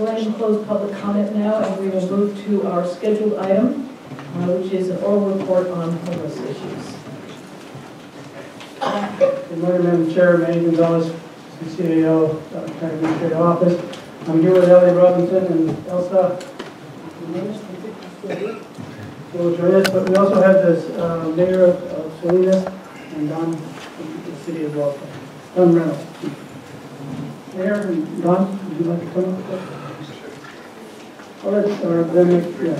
go ahead and close public comment now, and we will move to our scheduled item, uh, which is an oral report on homeless issues. Good morning, Madam Chair, Manny Gonzalez, CCAO, uh, County Administrative Office. I'm here with Elliott Robinson and Elsa. But we also have this uh, Mayor of of Salinas and Don the city as well. Don Reynolds. Mayor and Don, would you like to come up? All right, or then, yeah.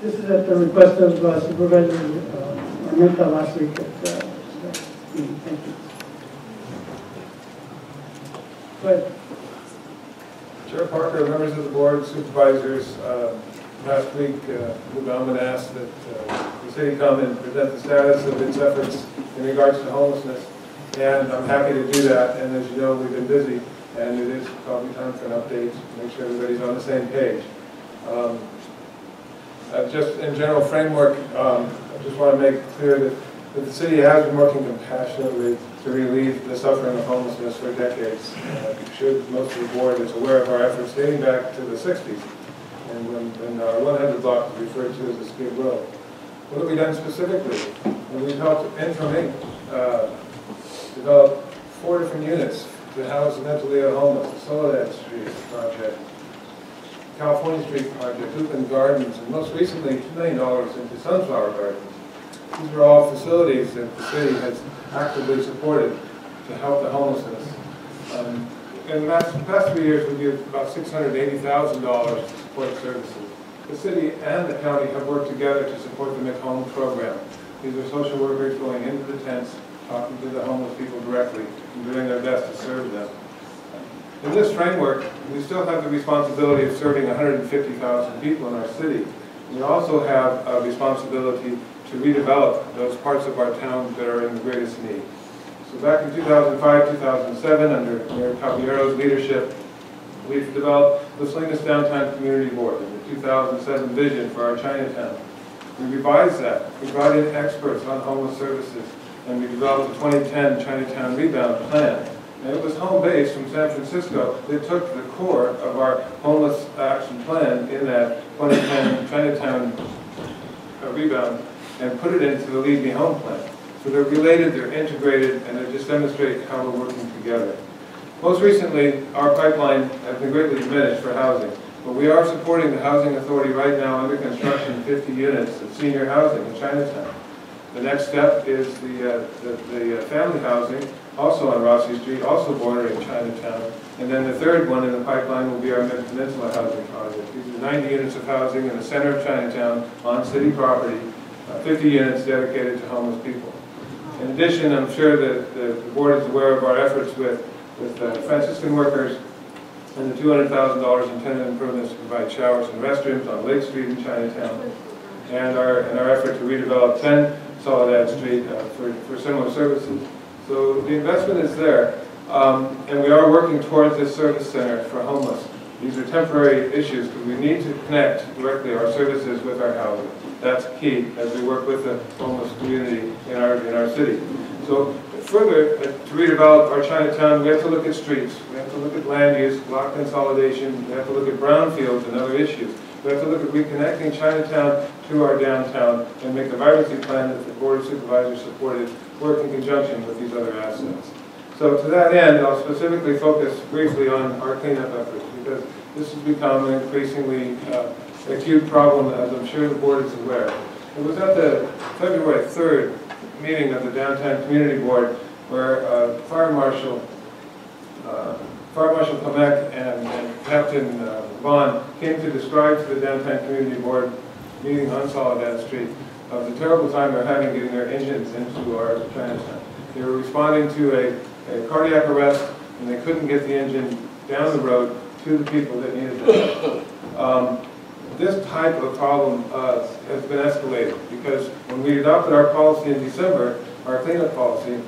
This is at the request of uh, Supervisor uh, Armenta last week at uh. Thank you. Go. Chair Parker, members of the board, supervisors, uh, last week, uh, asked that uh, the city come and present the status of its efforts in regards to homelessness, and I'm happy to do that, and as you know, we've been busy, and it is probably time for an update, make sure everybody's on the same page. Um, uh, Just in general framework, um, I just want to make clear that that the city has been working compassionately to relieve the suffering of homelessness for decades. Uh, sure most of the board is aware of our efforts dating back to the 60s, and when, when our 100 block was referred to as the Skid Row. What have we done specifically? Well, we've helped Interim uh, develop four different units to house mentally homeless, the Soledad Street project, California Street project, Oakland Gardens, and most recently, $2 million into Sunflower Gardens. These are all facilities that the city has actively supported to help the homelessness. Um, In the last, past three years, we give about $680,000 to support services. The city and the county have worked together to support the McHome program. These are social workers going into the tents, talking to the homeless people directly, and doing their best to serve them. In this framework, we still have the responsibility of serving 150,000 people in our city. We also have a responsibility to redevelop those parts of our town that are in the greatest need. So back in 2005, 2007, under Mayor Caballero's leadership, we've developed the Salinas Downtown Community Board and the 2007 vision for our Chinatown. We revised that, we brought in experts on homeless services, and we developed the 2010 Chinatown Rebound Plan. And it was HomeBase from San Francisco that took the core of our homeless action plan in that 2010 Chinatown uh, Rebound and put it into the Lead Me Home plan. So they're related, they're integrated, and they just demonstrate how we're working together. Most recently, our pipeline has been greatly diminished for housing, but we are supporting the Housing Authority right now under construction 50 units of senior housing in Chinatown. The next step is the, uh, the, the uh, family housing, also on Rossi Street, also bordering Chinatown. And then the third one in the pipeline will be our Mid-Peninsula housing project. These are 90 units of housing in the center of Chinatown on city property, uh, 50 units dedicated to homeless people. In addition, I'm sure that the the board is aware of our efforts with, with uh, Franciscan workers and the $200,000 in tenant improvements to provide showers and restrooms on Lake Street in Chinatown, and our, and our effort to redevelop 10 Soledad Street uh, for, for similar services. So the investment is there, um, and we are working towards this service center for homeless. These are temporary issues because we need to connect directly our services with our housing. That's key as we work with the homeless community in our, in our city. So further, uh, to redevelop our Chinatown, we have to look at streets, we have to look at land use, block consolidation, we have to look at brownfields and other issues. We have to look at reconnecting Chinatown to our downtown and make the vibrancy plan that the Board of Supervisors supported work in conjunction with these other assets. So to that end, I'll specifically focus briefly on our cleanup efforts because this has become an increasingly uh, acute problem, as I'm sure the board is aware. It was at the February 3rd meeting of the Downtown Community Board where uh, Fire Marshal uh, Fire Marshal Kamek and, and Captain uh, Vaughn came to describe to the Downtown Community Board meeting on Soledad Street of the terrible time they're having getting their engines into our Chinatown. They were responding to a, a cardiac arrest and they couldn't get the engine down the road to the people that needed it. Um, this type of problem uh, has been escalated because when we adopted our policy in December, our cleanup policy,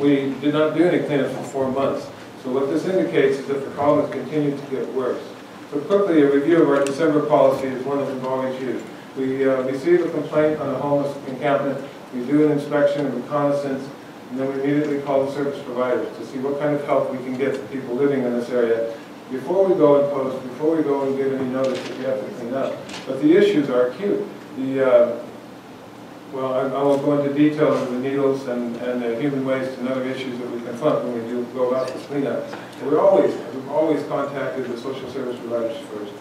we did not do any cleanup for four months. So what this indicates is that the problem has continued to get worse. So quickly, a review of our December policy is one that we've always used. We uh, receive a complaint on a homeless encampment, we do an inspection reconnaissance, and then we immediately call the service providers to see what kind of help we can get the people living in this area before we go and post, before we go and give any notice that we have to clean up. But the issues are acute. The, uh, well, I I won't go into detail of the needles and, and the human waste and other issues that we confront when we do go about this cleanup. We're always, we've always contacted the social service providers first.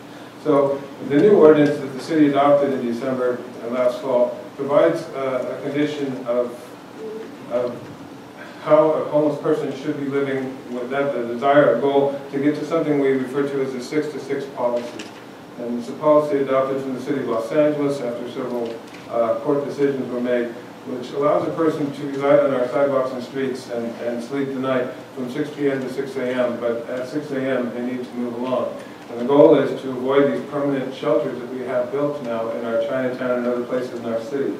So the new ordinance that the city adopted in December and last fall provides uh, a condition of, of how a homeless person should be living with that, the desired goal to get to something we refer to as a six to six policy. And it's a policy adopted from the city of Los Angeles after several uh, court decisions were made, which allows a person to reside on our sidewalks and streets and, and sleep the night from 6 p.m. to 6 a.m., but at 6 a.m. they need to move along. And the goal is to avoid these permanent shelters that we have built now in our Chinatown and other places in our city.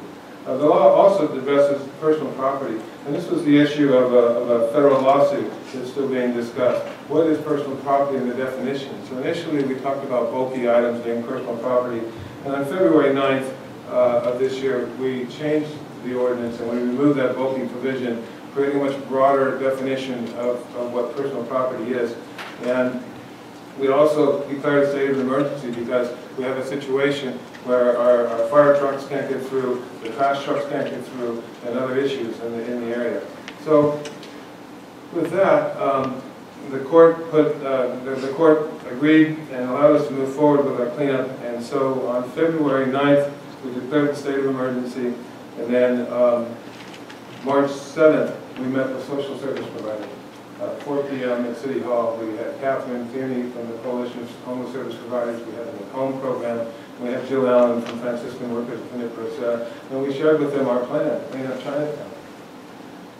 Uh, the law also addresses personal property, and this was the issue of a, of a federal lawsuit that's still being discussed. What is personal property in the definition? So initially, we talked about bulky items being personal property, and on February 9th uh, of this year, we changed the ordinance and we removed that bulky provision, creating a much broader definition of, of what personal property is. And we also declared a state of emergency because we have a situation where our, our fire trucks can't get through, the trash trucks can't get through, and other issues in the, in the area. So with that, um, the court put, uh, the, the court agreed and allowed us to move forward with our cleanup. And so on February 9th, we declared the state of emergency. And then um, March 7th, we met with social service providers. Uh, 4 p.m. at City Hall, we had Catherine Tierney from the Coalition of Homeless Service Providers, we had the Home Program, we had Jill Allen from Franciscan Workers of Nipris, uh, and we shared with them our plan, clean up Chinatown.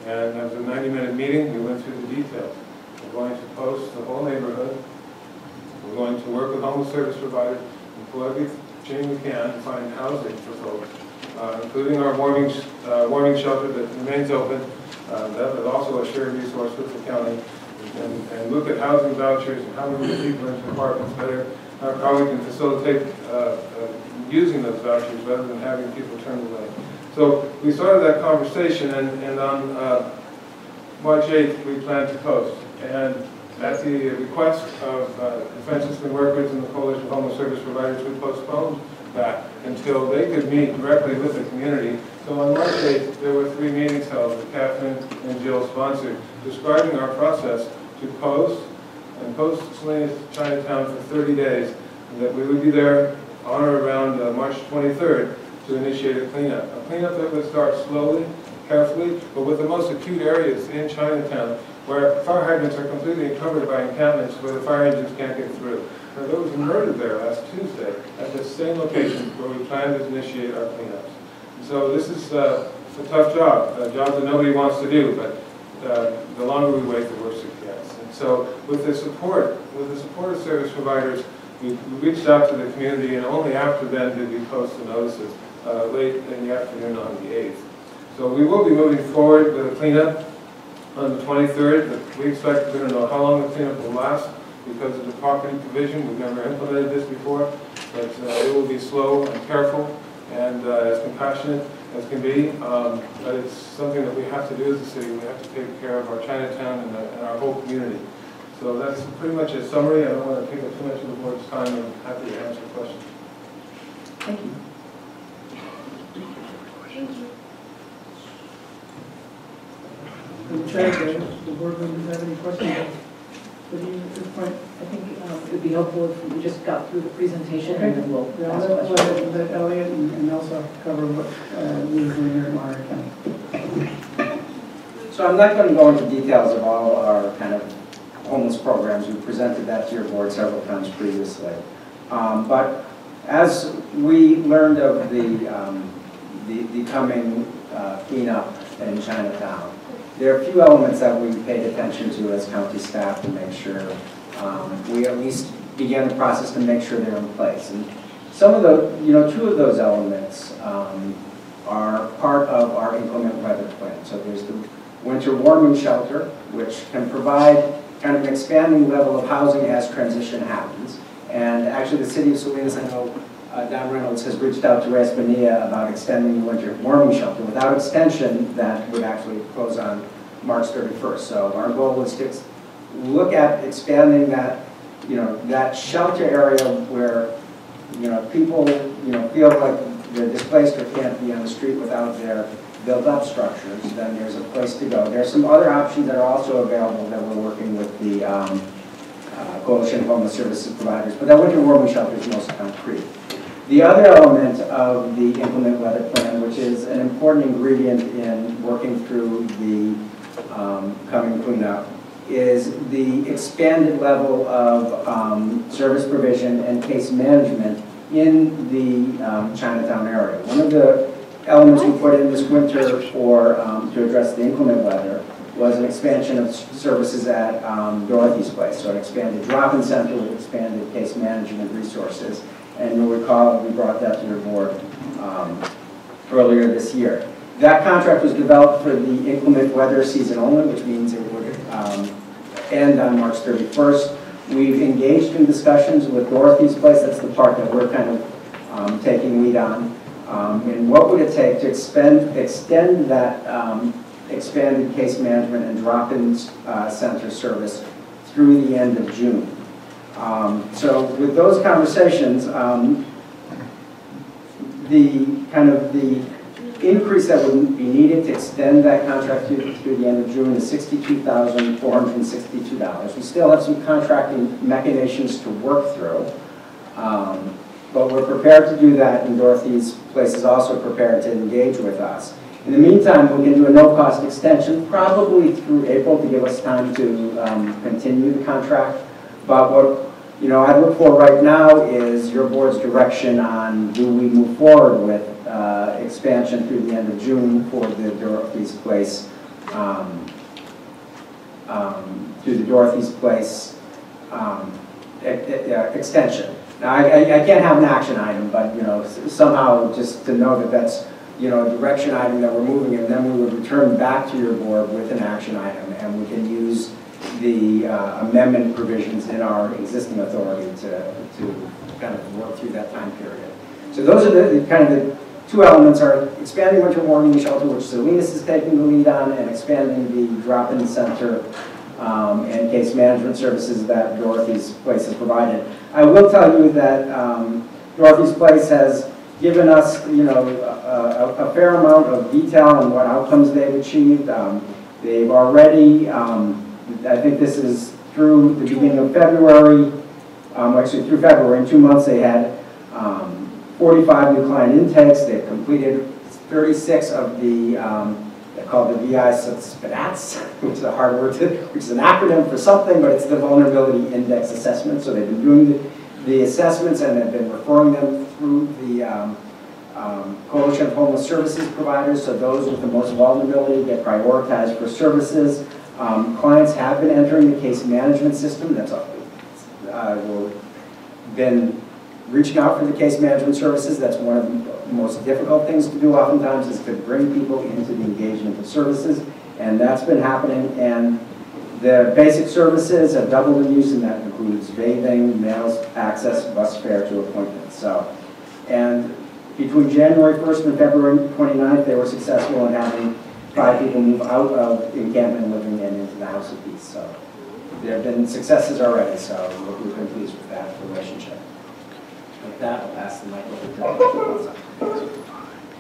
And it was a 90-minute meeting, we went through the details. We're going to post the whole neighborhood, we're going to work with homeless service providers, and we can find housing for folks, uh, including our warming, uh, warming shelter that remains open, uh, That is also a shared resource with the county. And, and look at housing vouchers and how we get people into apartments better, how how we can facilitate uh, uh, using those vouchers rather than having people turn away. So we started that conversation, and, and on uh, March 8th, we plan to post. And at the request of uh, Franciscan Workers and the Coalition of Homeless Service Providers, we postponed that until they could meet directly with the community so on 8th, there were three meetings held that Catherine and Jill sponsored, describing our process to post and post Salinas Chinatown for 30 days, and that we would be there on or around uh, March 23rd to initiate a cleanup. A cleanup that would start slowly, carefully, but with the most acute areas in Chinatown where fire hydrants are completely covered by encampments where the fire engines can't get through. Now, there was there last Tuesday at the same location where we plan to initiate our cleanups. So this is uh, a tough job, a job that nobody wants to do, but uh, the longer we wait, the worse it gets. And so with the support, with the support of service providers, we we reached out to the community, and only after then did we post the notices, uh, late in the afternoon on the 8th. So we will be moving forward with a cleanup on the 23rd. but We expect, we don't know how long the cleanup will last because of the property provision. We've never implemented this before, but uh, it will be slow and careful and uh, as compassionate as can be. Um, but it's something that we have to do as a city. We have to take care of our Chinatown and, the, and our whole community. So that's pretty much a summary. I don't want to take up too much of the board's time. I'm happy to answer questions. Thank you. And Chad, uh, the board members have any questions? Would you, at this point? I think um, it would be helpful if we just got through the presentation and then we'll Yeah, ask let, questions. let let Elliott and and Elsa cover what, uh, we're doing here in Monterey County. So I'm not going to go into details of all our kind of homeless programs. We presented that to your board several times previously. Um, But as we learned of the, um, the the coming uh, cleanup in Chinatown, there are a few elements that we paid attention to as county staff to make sure um, we at least began the process to make sure they're in place. And some of the, you know, two of those elements um, are part of our inclement weather plan. So there's the winter warming shelter, which can provide kind of an expanding level of housing as transition happens. And actually, the city of Salinas, I know uh, Don Reynolds has reached out to Bonilla about extending the winter warming shelter. Without extension, that would actually close on March 31st. So our goal is to look at expanding that you know, that shelter area where, you know, people, you know, feel like they're displaced or can't be on the street without their built-up structures, then there's a place to go. There's some other options that are also available that we're working with the um, uh, Coalition of Homeless Services Providers, but that winter warming shelter is most concrete. The other element of the inclement weather plan, which is an important ingredient in working through the um, coming cleanup, is the expanded level of um, service provision and case management in the um, Chinatown area. One of the elements we put in this winter for, um, to address the inclement weather was an expansion of services at um, Dorothy's Place. So an expanded drop-in center with expanded case management resources. And you'll recall, we brought that to your board um, earlier this year. That contract was developed for the inclement weather season only, which means it would um, end on March 31st. We've engaged in discussions with Dorothy's Place, that's the part that we're kind of um, taking lead on. Um, And what would it take to expend, extend that um, expanded case management and drop-in uh, center service through the end of June? Um, So with those conversations, um, the, kind of the increase that would be needed to extend that contract through, through the end of June is sixty-two thousand, four hundred and sixty-two dollars. We still have some contracting mechanisms to work through, um, but we're prepared to do that, and Dorothy's Place is also prepared to engage with us. In the meantime, we can do a no-cost extension, probably through April, to give us time to um, continue the contract. But what, you know, I look for right now is your board's direction on do we move forward with uh, expansion through the end of June for the Dorothy's Place, um, um, through the Dorothy's Place um, e- e- extension. Now, I, I- I can't have an action item, but, you know, somehow just to know that that's, you know, a direction item that we're moving, and then we would return back to your board with an action item, and we can use the uh, amendment provisions in our existing authority to, to kind of work through that time period. So those are the, the kind of the two elements are expanding winter warming shelter, which Salinas is taking the lead on, and expanding the drop-in center um, and case management services that Dorothy's Place has provided. I will tell you that um, Dorothy's Place has given us, you know, a, a- fair amount of detail on what outcomes they've achieved. Um, They've already, um, I think this is through the beginning of February, um, actually through February, in two months, they had um, 45 new client intakes. They've completed 36 of the, um, they're called the VI-SPDATs, which is a hard word to, which is an acronym for something, but it's the Vulnerability Index Assessment. So they've been doing the, the assessments and have been referring them through the um, um, Coalition of Homeless Services Providers, so those with the most vulnerability get prioritized for services. Um, Clients have been entering the case management system, that's, uh, been reaching out for the case management services, that's one of the most difficult things to do oftentimes, is to bring people into the engagement of services, and that's been happening, and the basic services have doubled in use, and that includes bathing, mails, access, bus fare to appointments, so. And between January 1st and February 29th, they were successful in having five people move out of encampment living and into the House of Peace, so. There have been successes already, so we've been pleased with that relationship. With that, I'll pass the mic over to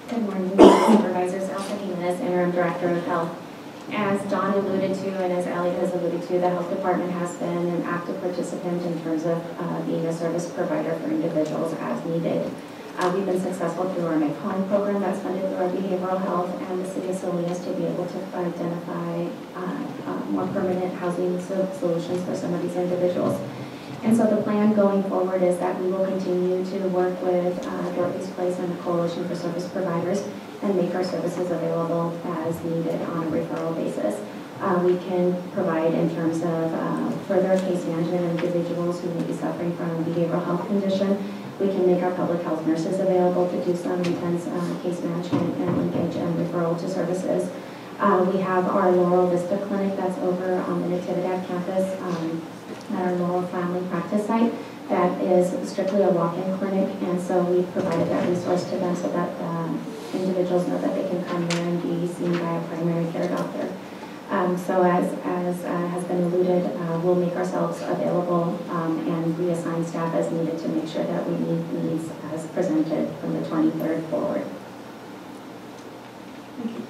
Good morning, Supervisors. Elsa Jimenez, Interim Director of Health. As Don alluded to and as Ally has alluded to, the Health Department has been an active participant in terms of uh, being a service provider for individuals as needed. Uh, We've been successful through our McHome program that's funded through our behavioral health and the City of Salinas to be able to identify uh, uh, more permanent housing so- solutions for some of these individuals. And so the plan going forward is that we will continue to work with uh, Dorothy's Place and the Coalition for Service Providers and make our services available as needed on a referral basis. Uh, We can provide in terms of uh, further case management individuals who may be suffering from a behavioral health condition. We can make our public health nurses available to do some intense uh, case management and linkage and referral to services. Uh, We have our Laurel Vista Clinic that's over on the Natividad campus um, at our Laurel Family Practice Site that is strictly a walk-in clinic, and so we provided that resource to them so that um, individuals know that they can come there and be seen by a primary care doctor. Um, So as, as uh, has been alluded, uh, we'll make ourselves available um, and reassign staff as needed to make sure that we meet needs as presented from the 23rd forward. Thank you.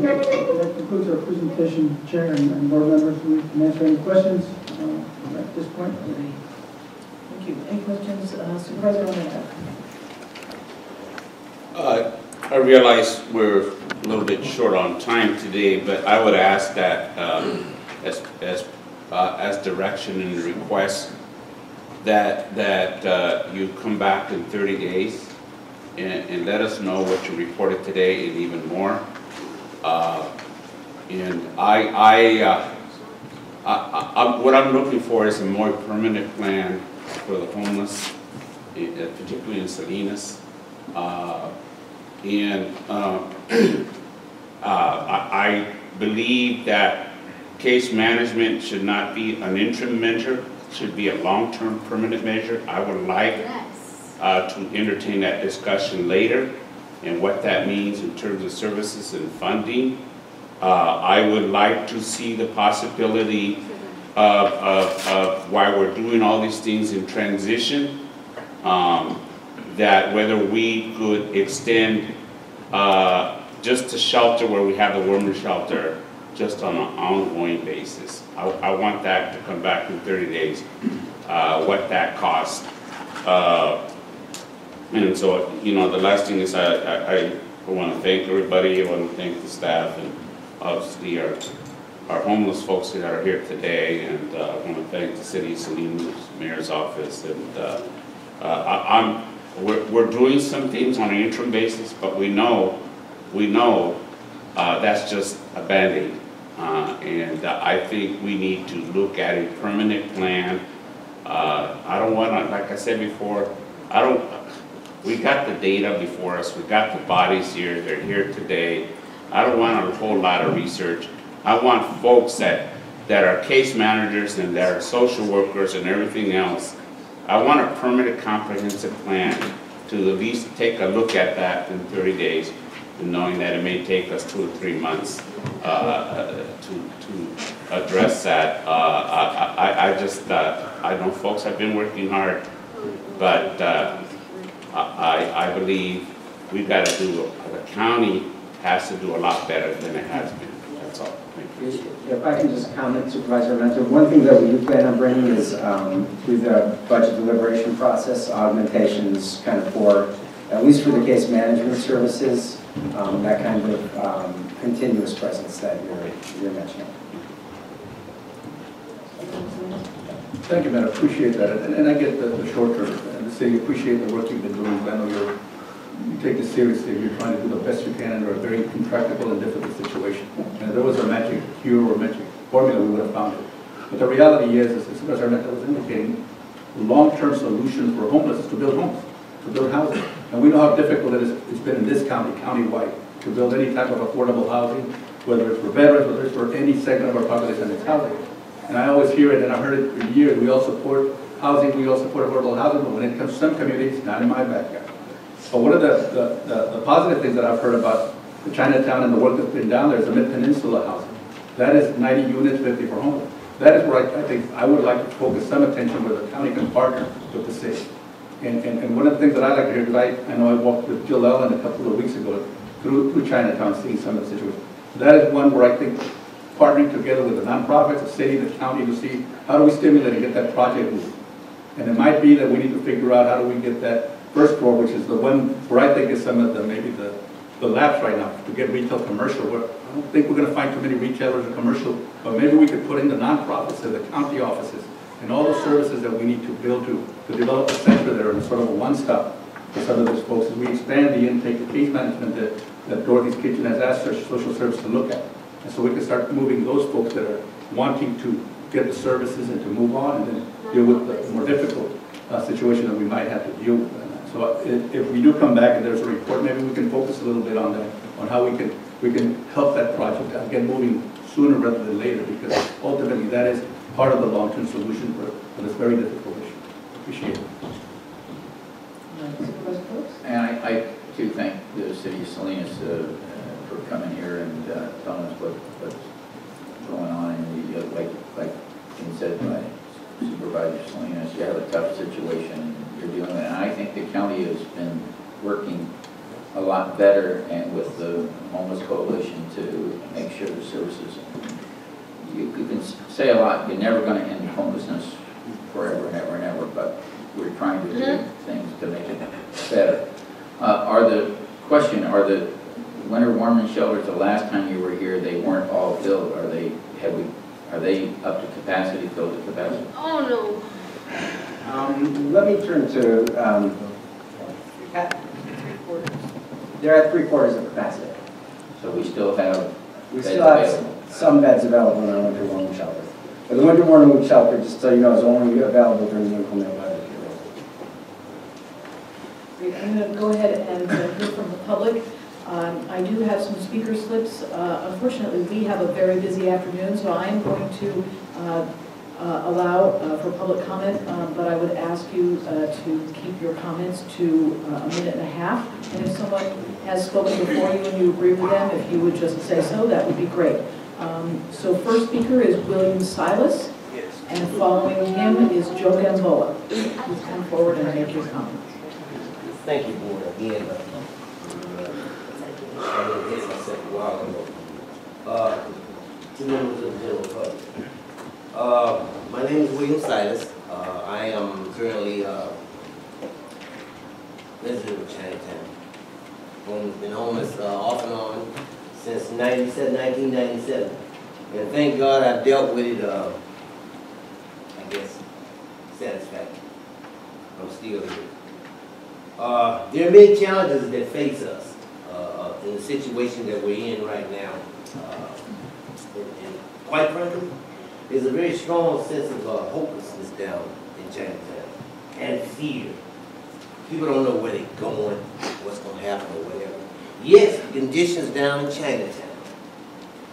That concludes our presentation, Chair and and board members. We can answer any questions uh, at this point. Thank you. Any questions, uh, Supervisor Romero? Uh, I realize we're a little bit short on time today, but I would ask that, um, as, as, uh, as direction and request, that, that uh, you come back in 30 days and, and let us know what you reported today and even more. Uh, And I, I, uh, I, I- what I'm looking for is a more permanent plan for the homeless, eh, eh, particularly in Salinas. Uh, And uh, I I believe that case management should not be an interim measure, should be a long-term permanent measure. I would like uh, to entertain that discussion later and what that means in terms of services and funding. Uh, I would like to see the possibility of, of, of why we're doing all these things in transition, um, that whether we could extend uh, just the shelter where we have the Wormer shelter, just on an ongoing basis. I, I want that to come back in 30 days, uh, what that cost. Uh, And so, you know, the last thing is I, I, I want to thank everybody, I want to thank the staff and obviously our, our homeless folks that are here today. And uh, I want to thank the city of Salinas Mayor's Office and uh, uh, I, I'm, we're, we're doing some things on an interim basis, but we know, we know uh, that's just a Band-Aid. Uh, And uh, I think we need to look at a permanent plan. Uh, I don't want to, like I said before, I don't, we got the data before us, we got the bodies here, they're here today. I don't want a whole lot of research. I want folks that, that are case managers and that are social workers and everything else. I want a permanent comprehensive plan to at least take a look at that in 30 days, knowing that it may take us two or three months uh, to, to address that. Uh, I, I, I just, uh, I know folks have been working hard, but uh, I, I believe we've got to do, the county has to do a lot better than it has been. That's all. If I can just comment Supervisor Armenta, one thing that we do plan on bringing is um, through the budget deliberation process, augmentations kind of for, at least for the case management services, um, that kind of um, continuous presence that you're, you're mentioning. Thank you, man, I appreciate that, and, and I get the, the short term, and the city appreciate the work you've been doing, I know you're, you take this seriously, you're trying to do the best you can under a very intractable and difficult situation. And if there was a magic cure or magic formula, we would have found it. But the reality is, as Supervisor Armenta was indicating, long-term solution for homeless is to build homes, to build housing. And we know how difficult it is, it's been in this county, countywide, to build any type of affordable housing, whether it's for veterans, whether it's for any segment of our population, it's housing. And I always hear it, and I've heard it for years, we all support housing, we all support affordable housing, but when it comes to some communities, not in my backyard. But one of the, the, the- the positive things that I've heard about the Chinatown and the work that's been down there is the Mid-Peninsula housing. That is 90 units, 50 for homeless. That is where I, I think, I would like to focus some attention where the county can partner with the city. And, and, and one of the things that I like to hear, because I, I know I walked with Jill Allen a couple of weeks ago through, through Chinatown, seeing some of the situations. That is one where I think partnering together with the nonprofits, the city, the county, to see how do we stimulate and get that project moving. And it might be that we need to figure out how do we get that first floor, which is the one where I think is some of the, maybe the, the lapse right now, to get retail commercial. Where I don't think we're gonna find too many retailers or commercial, but maybe we could put in the nonprofits and the county offices and all the services that we need to build to, to develop a center there and sort of a one-stop for some of those folks. As we expand the intake, the case management that, that Dorothy's Kitchen has asked social service to look at. And so we can start moving those folks that are wanting to get the services and to move on and then deal with the more difficult uh, situation that we might have to deal with. So if, if we do come back and there's a report, maybe we can focus a little bit on that, on how we can, we can help that project get moving sooner rather than later, because ultimately that is part of the long-term solution for, for this very difficult issue. Appreciate it. And I, I too thank the city of Salinas uh, uh, for coming here and uh, telling us what, what's going on, and you, like, like Jim said by Supervisor Salinas, you have a tough situation you're dealing with, and I think the county has been working a lot better and with the homeless coalition to make sure the services, you you can say a lot, you're never gonna end homelessness forever and ever and ever, but we're trying to do things to make it better. Uh, Are the, question, are the winter warming shelters, the last time you were here, they weren't all filled, are they, have we, are they up to capacity, filled to capacity? Oh, Um, Let me turn to, um, at- they're at three quarters of capacity. So we still have We still have available? Some beds available in our winter warming shelter. But the winter warming shelter, just so you know, is only available during the inclement weather I'm going to go ahead and hear from the public. Um, I do have some speaker slips. Uh, Unfortunately, we have a very busy afternoon, so I am going to uh, uh, allow uh, for public comment, um, but I would ask you uh, to keep your comments to uh, a minute and a half. And if someone has spoken before you and you agree with them, if you would just say so, that would be great. Um, So first speaker is William Silas, and following him is Joe Gamboa. Please come forward and make your comments. Thank you, board, again. uh, I didn't hit myself a while ago. Uh, Two members of the general public. Uh, My name is William Silas. Uh, I am currently uh, resident of Chinatown. Home- Been homeless uh, off and on since 97, 1997. And thank God I've dealt with it, uh, I guess, satisfactorily. I'm still here. Uh, There are many challenges that face us uh, in the situation that we're in right now. Uh, And and quite frankly, there's a very strong sense of uh, hopelessness down in Chinatown and fear. People don't know where they're going, what's going to happen or whatever. Yes, conditions down in Chinatown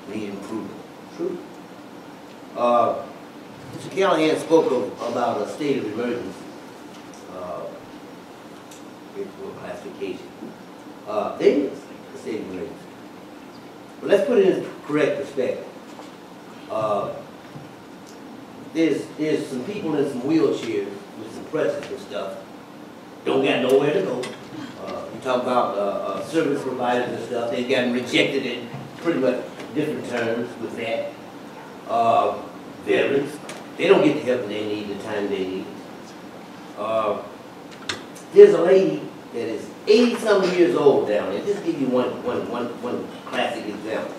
need improvement. True. Uh, Mr. Callahan spoke of, about a state of emergency. Uh, into a classification. Uh, there is a state of emergency. But let's put it in correct perspective. Uh, there's, there's some people in some wheelchairs with some crutches and stuff, don't got nowhere to go. Uh, talk about, uh, uh, service providers and stuff, they've gotten rejected in pretty much different terms with that. Uh, veterans, they don't get the help they need the time they need. Uh, there's a lady that is eighty-some years old down there, just give you one, one, one, one classic example.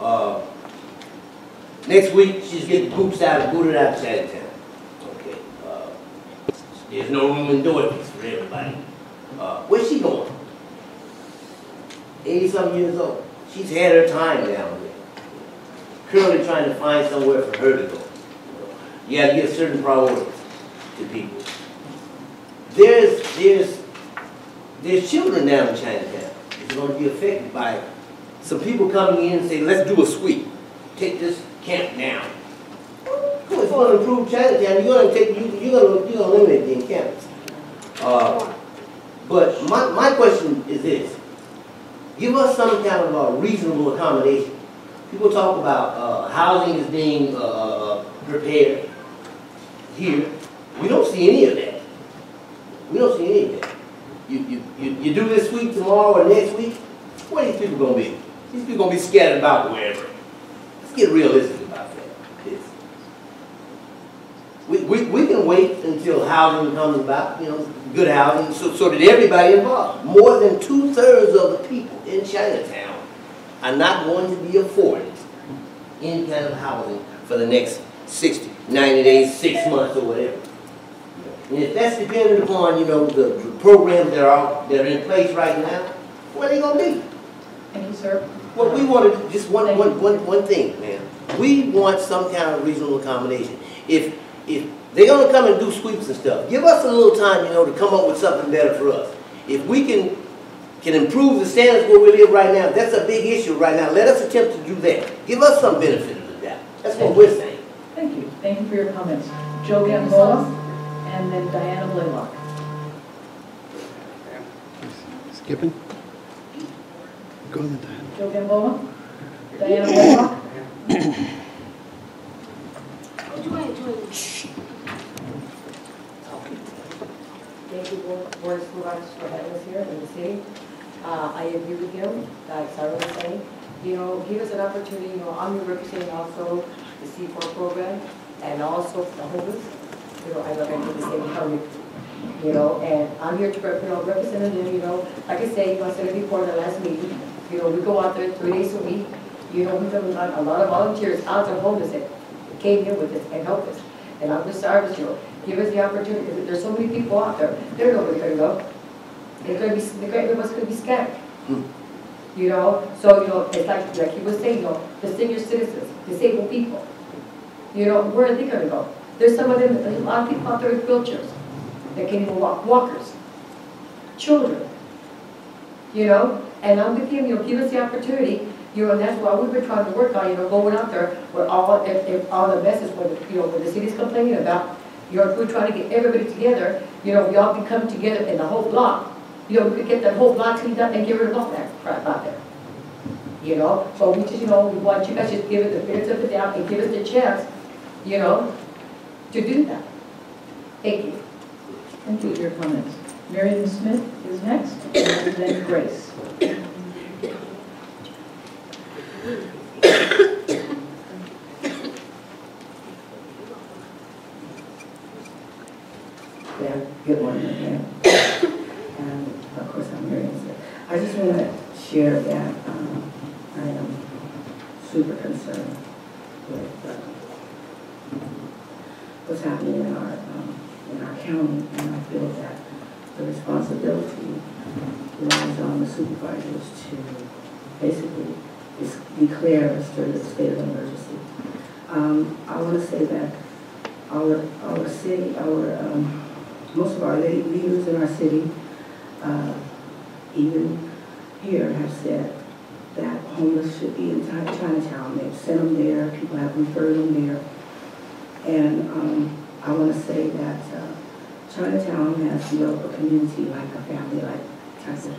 Uh, next week, she's getting boots out, booted out of Chinatown. Okay, uh, there's no room in Dorothy's for everybody. Uh, where's she going? Eighty-some years old, she's had her time down there. Currently trying to find somewhere for her to go. You have to give certain priorities to people there's, there's, there's children down in Chinatown that's gonna be affected by some people coming in and say, let's do a sweep, take this camp down. Well, if you wanna improve Chinatown, you're gonna take, you, you're gonna, you're gonna eliminate the encampments. Uh, but my, my question is this, give us some kind of a reasonable accommodation. People talk about, uh, housing is being, uh, uh, prepared here, we don't see any of that. We don't see any of that. You, you, you, you do this week, tomorrow, or next week, where these people gonna be? These people gonna be scattered about wherever. Let's get realistic about that. It's- We, we, we can wait until housing comes about, you know, good housing, so, so that everybody involved. More than two-thirds of the people in Chinatown are not going to be afforded any kind of housing for the next 60, 90 days, six months, or whatever. And if that's dependent upon, you know, the, the programs that are, that are in place right now, where are they gonna be? Thank you, sir. Well, we wanted, just one, one, one, one thing, man. We want some kind of reasonable accommodation. If, if they're gonna come and do sweeps and stuff, give us a little time, you know, to come up with something better for us. If we can, can improve the standards where we live right now, that's a big issue right now. Let us attempt to do that. Give us some benefit of the doubt. That's what we're saying. Thank you. Thank you for your comments. Joe Gamboa, and then Diana Blaylock. Skipping? Go on, Diana. Joe Gamboa, Diana Blaylock. Thank you, Board of for having us here in the city. Uh, I agree with him, like Sarah was saying. You know, give us an opportunity, you know, I'm representing also the C4 program and also the homeless. You know, I represent the same county, you know, and I'm here to, represent, you know, represent them, you know. Like I say, you know, I said it before in the last meeting, you know, we go out there three days a week. You know, we've lot- a lot of volunteers out there homeless that came here with us and helped us. And I'm just sorry, you know, give us the opportunity, there's so many people out there, they're nowhere to go. They're gonna be, they're gonna, everyone's gonna be scattered. Hmm. You know, so, you know, it's like, like he was saying, you know, the senior citizens, disabled people. You know, where are they gonna go? There's some of them, there's a lot of people out there with wheelchairs, that can't even walk, walkers, children. You know, and I'm with him, you know, give us the opportunity, you know, and that's why we've been trying to work on, you know, going out there with all, if, if all the messes, you know, what the city's complaining about, we're trying to get everybody together, you know, we all can come together in the whole block. You know, we could get that whole block cleaned up and get rid of all that crap out there. You know, so we just, you know, we want you guys to give it the benefit of the doubt and give us the chance, you know, to do that. Thank you. Thank you for your comments. Marion Smith is next, and then Grace. Yeah, good morning again. And of course, I'm Mary Ann Smith. I just want to share that um, I am super concerned with uh, what's happening in our, um, in our county, and I feel that the responsibility lies on the supervisors to basically dis- declare a state of state of emergency. Um, I want to say that our, our city, our, um, most of our le- leaders in our city, uh, even here, have said that homeless should be in Chi- Chinatown. They've sent them there, people have referred them there. And um, I want to say that uh, Chinatown has developed a community like a family, like type of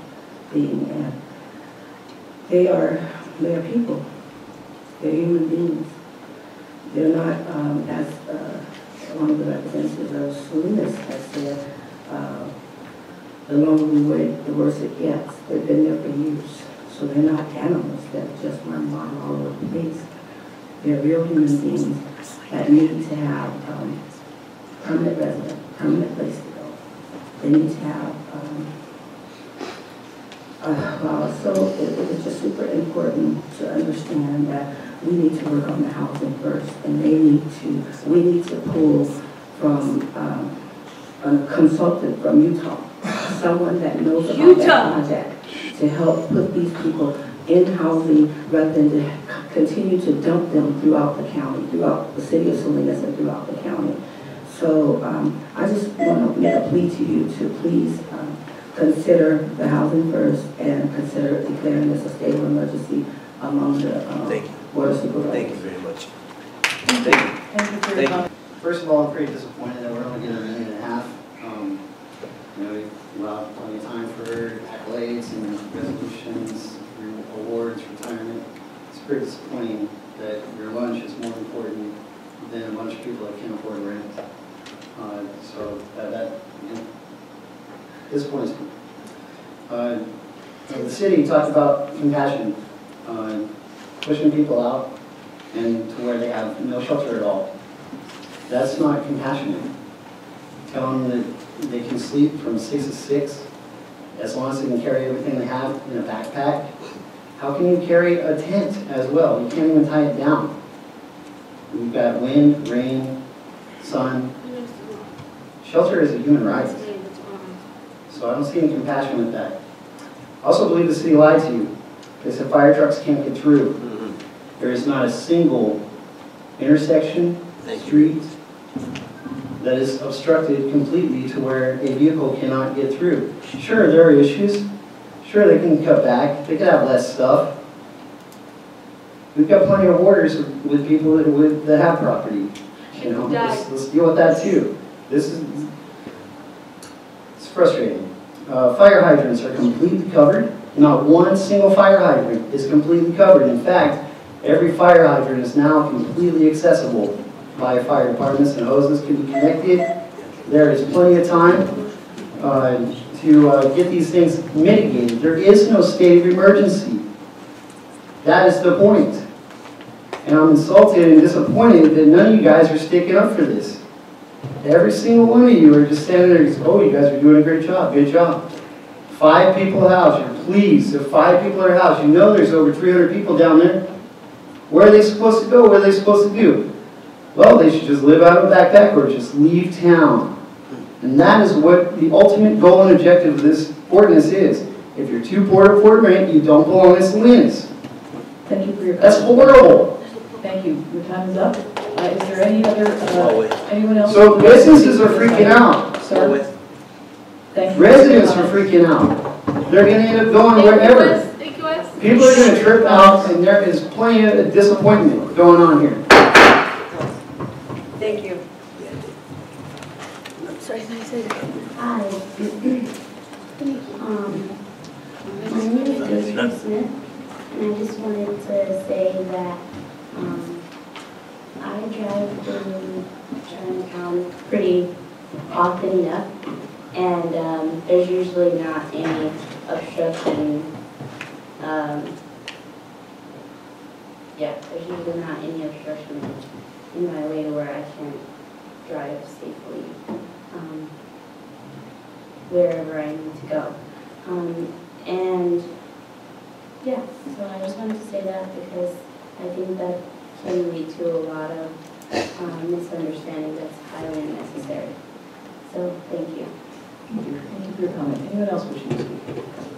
thing. And they are, they are people. They're human beings. They're not, um, as uh, one of the representatives of Salinas has said, uh, the longer we wait, the worse it gets. They've been there for years. So they're not animals that just run wild all over the place. They're real human beings that need to have um, permanent residence, permanent place to go. They need to have, um, uh, so it, it is just super important to understand that we need to work on the housing first, and they need to, we need to pull from um, a consultant from Utah, someone that knows about that project, to help put these people in housing rather than to continue to dump them throughout the county, throughout the city of Salinas and throughout the county. So um, I just want to make a plea to you to please um, consider the housing first and consider declaring this a state of emergency among the um, Thank you. board. Thank you very much. Thank you. Thank you for your Thank you. First of all, I'm pretty disappointed that we're only getting a minute and a half. Um, You know, we allow plenty of time for accolades and resolutions, awards, retirement. It's pretty disappointing that your lunch is more important than a bunch of people that can't afford rent. Uh, So that, that, you know, disappoints me. Uh, in The city talked about compassion, uh, pushing people out and to where they have no shelter at all. That's not compassionate. Tell them that they can sleep from six to six, as long as they can carry everything they have in a backpack. How can you carry a tent as well? You can't even tie it down. We've got wind, rain, sun. Shelter is a human right. So I don't see any compassion with that. I also believe the city lied to you. They said fire trucks can't get through. There is not a single intersection, Thank street that is obstructed completely to where a vehicle cannot get through. Sure, there are issues. Sure, they can cut back. They can have less stuff. We've got plenty of orders with people that would, that have property. You know, let's, let's deal with that too. This is, it's frustrating. Uh, fire hydrants are completely covered. Not one single fire hydrant is completely covered. In fact, every fire hydrant is now completely accessible by fire departments and hoses can be connected. There is plenty of time uh, to uh, get these things mitigated. There is no state of emergency. That is the point. And I'm insulted and disappointed that none of you guys are sticking up for this. Every single one of you are just standing there, and oh, you guys are doing a great job, good job. Five people a house, you're pleased, if five people are a house, you know there's over 300 people down there. Where are they supposed to go? What are they supposed to do? Well, they should just live out of a backpack or just leave town. And that is what the ultimate goal and objective of this ordinance is. If you're too poor to afford rent, you don't belong in Salinas. Thank you for your. That's horrible. Thank you. Your time is up. Uh, Is there any other, uh, anyone else? So businesses are freaking out. Sir? Thank you. Residents are freaking out. They're gonna end up going wherever. Thank you, Wes. People are gonna trip out and there is plenty of disappointment going on here. Thank you. Hi. Um, my name is Desiree Smith, and I just wanted to say that, um, I drive through Chinatown pretty often enough, and, um, there's usually not any obstruction, um, yeah, there's usually not any obstruction in my way to where I can drive safely, um, wherever I need to go. Um, and, yeah, so I just wanted to say that because I think that can lead to a lot of um, misunderstanding that's highly unnecessary. So, thank you.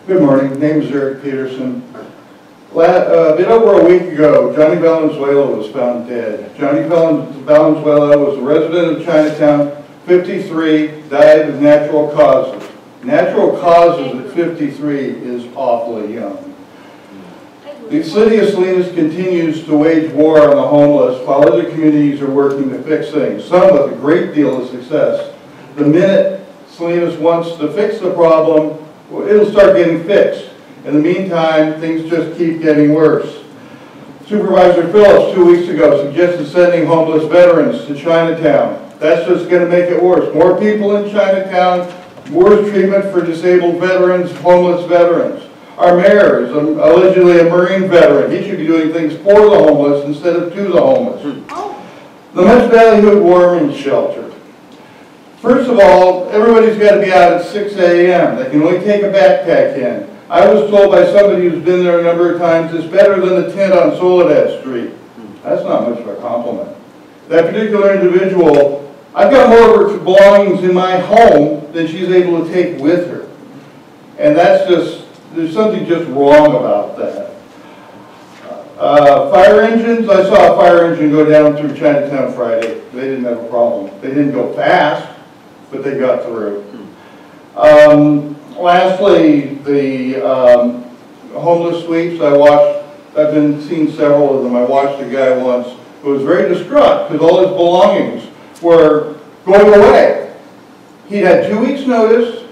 Good morning, My name is Eric Peterson. La- uh, A bit over a week ago, Johnny Valenzuela was found dead. Johnny Valen- Valenzuela was a resident of Chinatown, 53, died of natural causes. Natural causes at 53 is awfully young. The city of Salinas continues to wage war on the homeless while other communities are working to fix things, some with a great deal of success. The minute Salinas wants to fix the problem, well, it'll start getting fixed. In the meantime, things just keep getting worse. Supervisor Phillips, two weeks ago, suggested sending homeless veterans to Chinatown. That's just gonna make it worse. More people in Chinatown, worse treatment for disabled veterans, homeless veterans. Our mayor is allegedly a Marine veteran. He should be doing things for the homeless instead of to the homeless. Hmm. The West Valley Hood Warming Shelter. First of all, everybody's got to be out at 6 a.m. They can only take a backpack in. I was told by somebody who's been there a number of times, it's better than the tent on Soledad Street. That's not much of a compliment. That particular individual, I've got more of her belongings in my home than she's able to take with her. And that's just, there's something just wrong about that. Uh, fire engines, I saw a fire engine go down through Chinatown Friday. They didn't have a problem. They didn't go fast, but they got through. Um, lastly, the um, homeless sweeps, I watched, I've been seeing several of them. I watched a guy once who was very distraught because all his belongings were going away. He'd had two weeks' notice.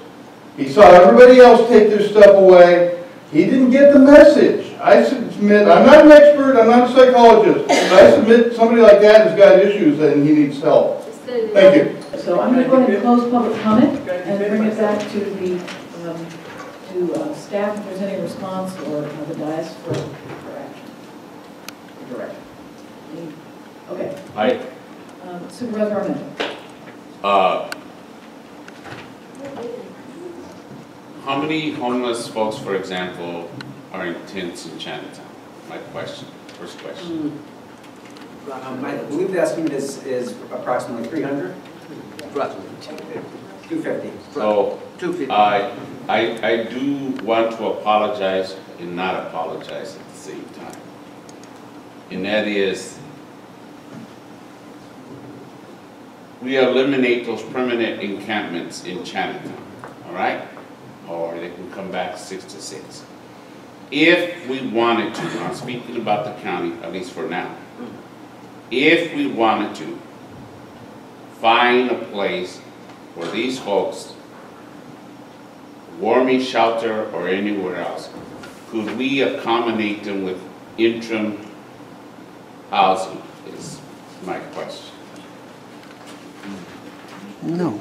He saw everybody else take their stuff away. He didn't get the message. I submit, I'm not an expert, I'm not a psychologist, but I submit somebody like that has got issues and he needs help. Thank you. So I'm going to go ahead and close public comment and bring it back to the, um, to uh, staff if there's any response or uh, the dais for, for action. For direction. Okay. I, Um, Supervisor Armenta. uh, how many homeless folks, for example, are in tents in Chinatown? My question, first question. Um, I believe the estimate is, is approximately 300, Approximately. 250. So, Two fifty. I, I, I do want to apologize and not apologize at the same time. And that is, we eliminate those permanent encampments in Chinatown, all right? Or they can come back six to six. If we wanted to, I'm speaking about the county, at least for now, if we wanted to, find a place for these folks warming shelter or anywhere else, could we accommodate them with interim housing is my question. No.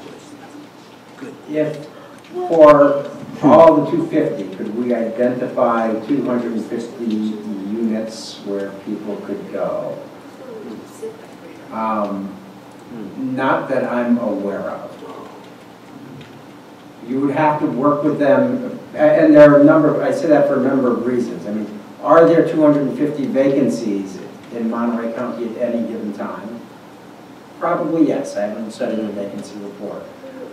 If, for all the 250, could we identify 250 units where people could go? Um, Not that I'm aware of. You would have to work with them, and there are a number, of- I say that for a number of reasons. I mean, are there 250 vacancies in Monterey County at any given time? Probably yes, I haven't studied the vacancy report.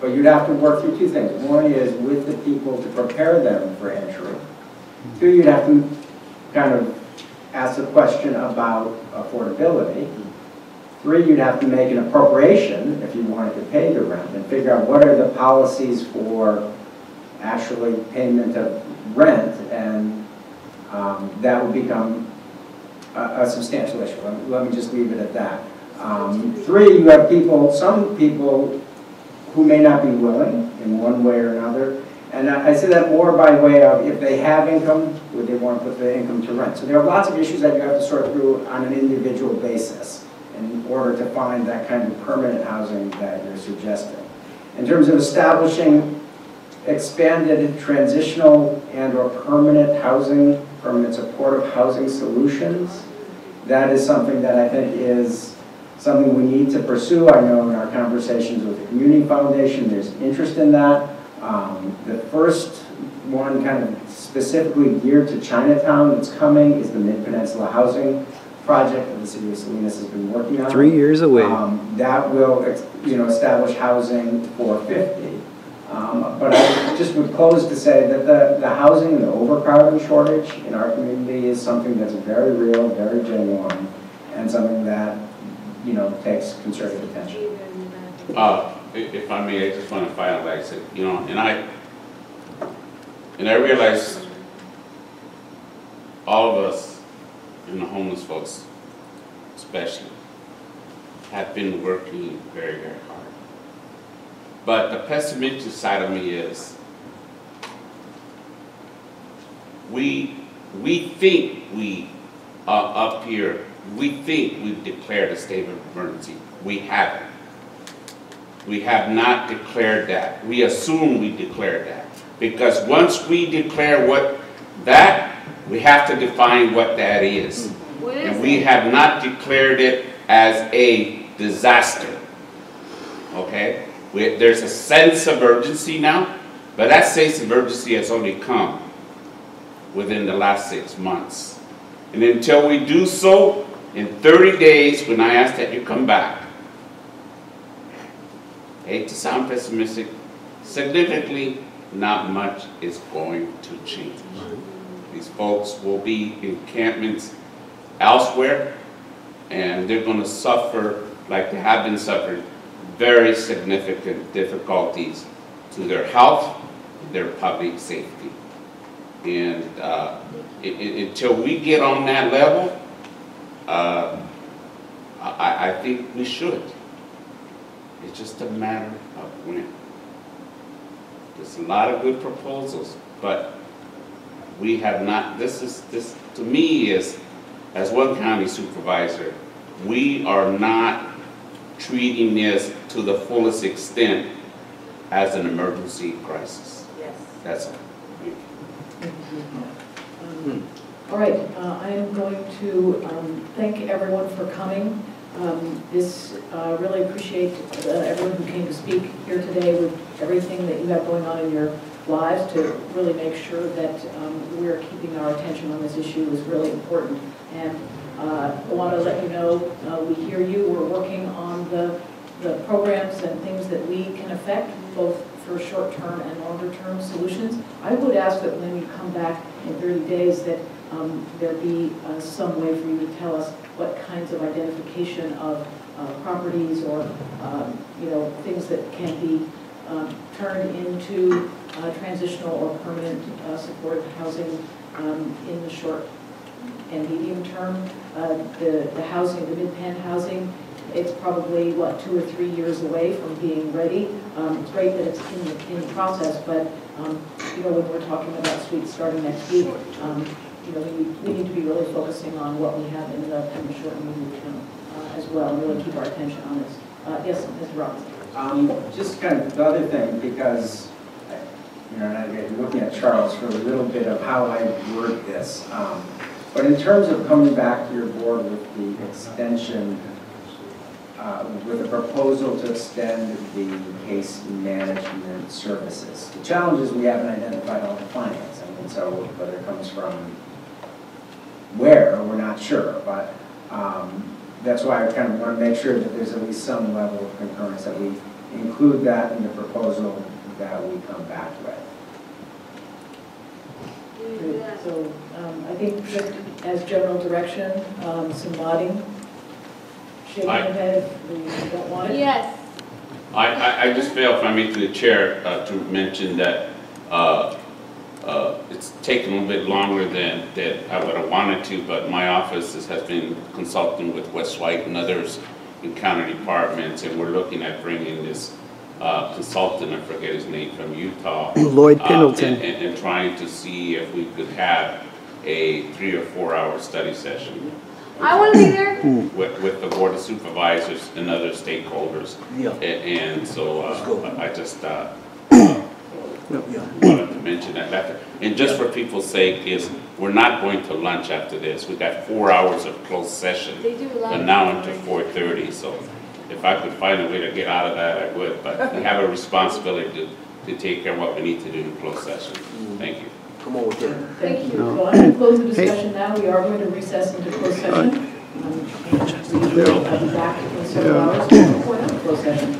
But you'd have to work through two things. One is with the people to prepare them for entry. Two, you'd have to kind of ask the question about affordability. Three, you'd have to make an appropriation if you wanted to pay the rent and figure out what are the policies for actually payment of rent and um, that would become a a substantial issue. Let me- Let me just leave it at that. Um, Three, you have people, some people who may not be willing in one way or another. And I I say that more by way of if they have income, would they want to put the income to rent? So there are lots of issues that you have to sort through on an individual basis in order to find that kind of permanent housing that you're suggesting. In terms of establishing expanded transitional and/or permanent housing, permanent supportive housing solutions, that is something that I think is something we need to pursue. I know in our conversations with the Community Foundation, there's interest in that. Um, The first one kind of specifically geared to Chinatown that's coming is the Mid-Peninsula Housing Project that the city of Salinas has been working on. Three years away. Um, That will, you know, establish housing for 50. Um, But I just would close to say that the, the housing and the overcrowding shortage in our community is something that's very real, very genuine, and something that, you know, takes concerted attention. Uh, if I may, I just want to finalize it, you know, and I, and I realize all of us, and the homeless folks especially, have been working very, very hard. But the pessimistic side of me is, we, we think we are up here, we think we've declared a state of emergency. We haven't. We have not declared that. We assume we declared that. Because once we declare what that, we have to define what that is. And we have not declared it as a disaster. Okay? We- There's a sense of urgency now, but that sense of urgency has only come within the last six months. And until we do so, in 30 days, when I ask that you come back, hate to sound pessimistic, significantly, not much is going to change. These folks will be encampments elsewhere, and they're gonna suffer, like they have been suffering, very significant difficulties to their health, their public safety. And uh, i- i- until we get on that level, uh, I, I think we should. It's just a matter of when. There's a lot of good proposals, but we have not, this is, this, to me is, as one county supervisor, we are not treating this to the fullest extent as an emergency crisis. Yes. That's all. Um, All right, uh, I am going to um, thank everyone for coming. Um, This, uh, really appreciate uh, everyone who came to speak here today with everything that you have going on in your lives to really make sure that um, we're keeping our attention on this issue is really important. And uh, I want to let you know, uh, we hear you, we're working on the, the programs and things that we can affect, both for short-term and longer-term solutions. I would ask that when you come back in 30 days, that um, there be uh, some way for you to tell us what kinds of identification of uh, properties or, um, you know, things that can be um, turned into transitional or permanent uh, supportive housing um, in the short and medium term. Uh, The, the housing, the mid-pen housing, it's probably, what, two or three years away from being ready. Um, It's great that it's in, the in the process, but, um, you know, when we're talking about suites starting next week, um, you know, we, we need to be really focusing on what we have in the, in the short and medium term uh, as well, and really keep our attention on this. Uh, Yes, Ms. Roberts? Um, Just kind of the other thing, because and I'm looking at Charles for a little bit of how I word this. Um, But in terms of coming back to your board with the extension, uh, with a proposal to extend the case management services. The challenge is we haven't identified all the financing, and so whether it comes from where, we're not sure, but um, that's why I kind of want to make sure that there's at least some level of concurrence, that we include that in the proposal that we come back with. Good. So um, I think just as general direction, um, some nodding, shaking Aye. of head if we don't want it. Yes. I, I, I just failed, if I may, to the chair, uh, to mention that, uh, uh, it's taken a little bit longer than, that I would have wanted to, but my office is- has been consulting with Wes White and others in county departments, and we're looking at bringing this, uh, consultant, I forget his name, from Utah. Lloyd uh, Pendleton. And, and, and trying to see if we could have a three or four hour study session I want to be there. with, with the board of supervisors and other stakeholders. Yeah. A- And so, uh, I just, uh, Yeah. wanted to mention that. That- And just for people's sake is, we're not going to lunch after this. We've got four hours of closed session, They do a lot. but now things. into four thirty, so if I could find a way to get out of that, I would. But we have a responsibility to, to take care of what we need to do in closed session. Thank you. Come on with that. Thank you. So I'm going to close the discussion now. We are going to recess into closed session. Um, We will be back in several hours before that closed session.